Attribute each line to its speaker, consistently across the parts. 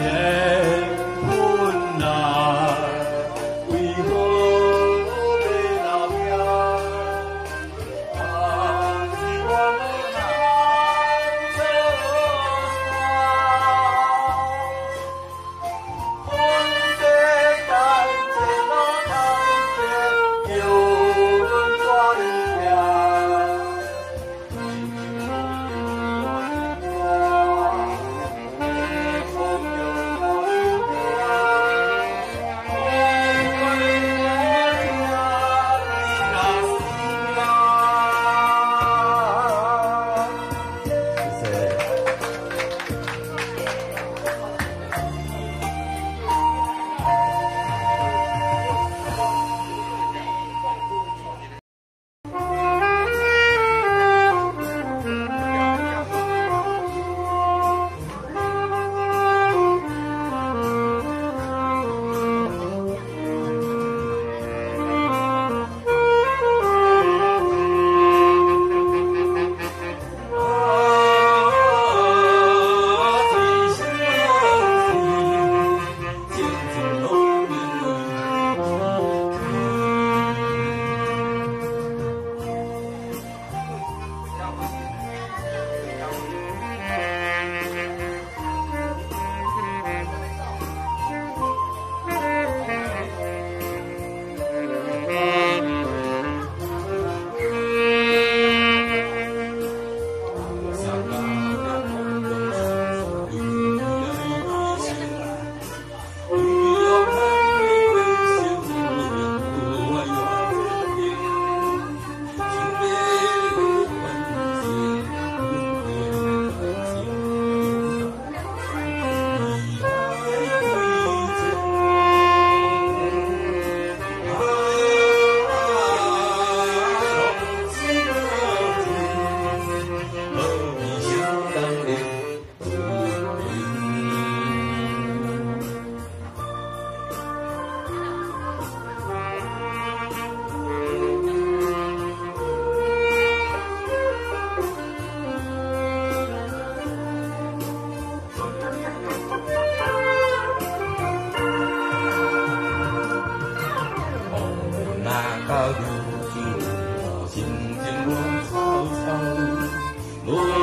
Speaker 1: Yeah. 心歌。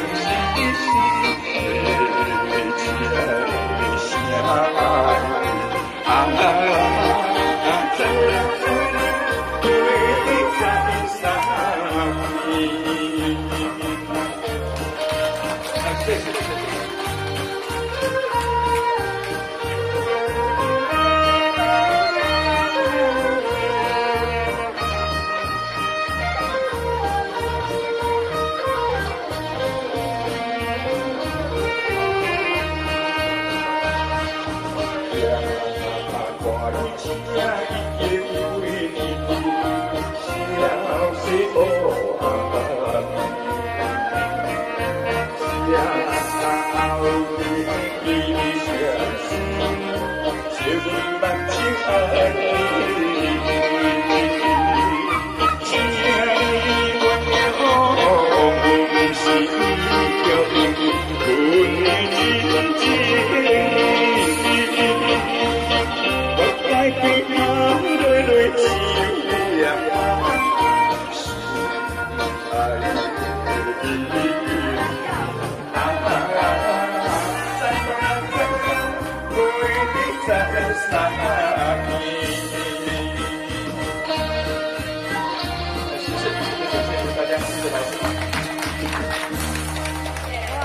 Speaker 1: you say. 不一定在三千里。哇，